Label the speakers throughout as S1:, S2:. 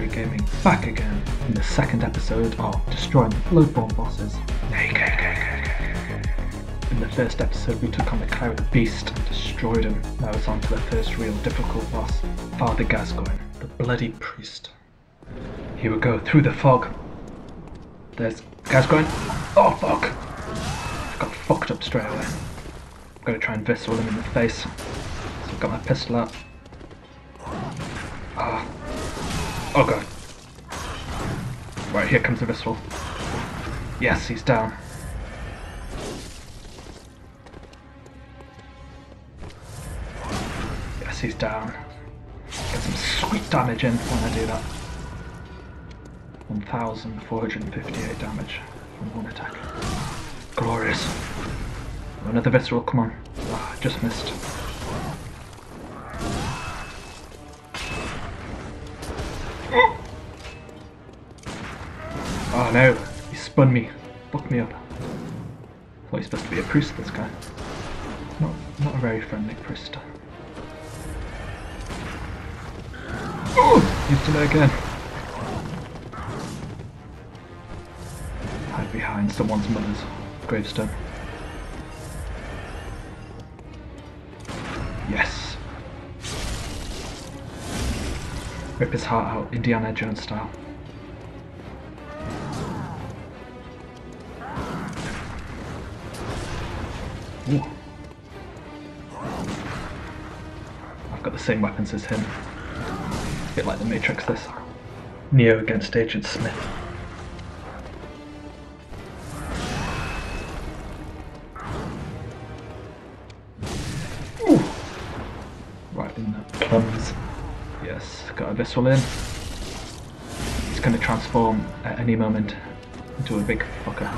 S1: Tree Gaming back again in the second episode of Destroying the Bloodborne bosses. In the first episode we took on the Cleric Beast and destroyed him. Now it's on to the first real difficult boss, Father Gascoigne, the Bloody Priest. Here we go, through the fog. There's Gascoigne. Oh fuck! I got fucked up straight away. I'm gonna try and visceral him in the face. So I've got my pistol out. Ah. Oh god. Right, here comes the visceral. Yes, he's down. Yes, he's down. Get some sweet damage in when I do that. 1,458 damage from one attack. Glorious. Another visceral, come on. Ah, just missed. Ah, oh no, he spun me. Fucked me up. Thought he's supposed to be a priest, this guy. Not, not a very friendly priest. Oh! He's done it again. Hide behind someone's mother's gravestone. Yes. Rip his heart out, Indiana Jones style. Ooh. I've got the same weapons as him. A bit like the Matrix this. Neo against Agent Smith. Ooh. Right in the plums. Got a visceral in. He's going to transform at any moment into a big fucker.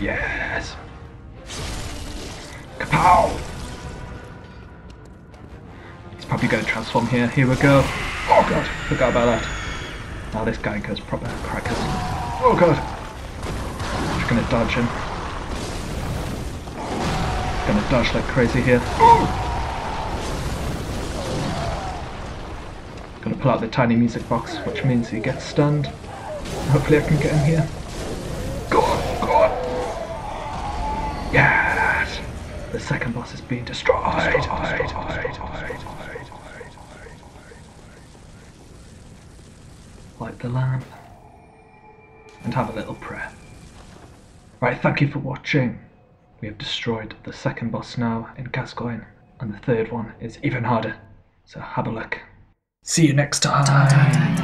S1: Yes. Kapow! He's probably going to transform here. Here we go. Oh god, forgot about that. Now this guy goes proper crackers. Oh god. I'm just gonna dodge him. Gonna dodge like crazy here. Gonna pull out the tiny music box, which means he gets stunned. Hopefully I can get him here. Go on, go on. Yes! The second boss is being destroyed. destroyed, destroyed. Light the lamp. And have a little prayer. Right, thank you for watching. We have destroyed the second boss now in Gascoigne, and the third one is even harder. So have a look. See you next time.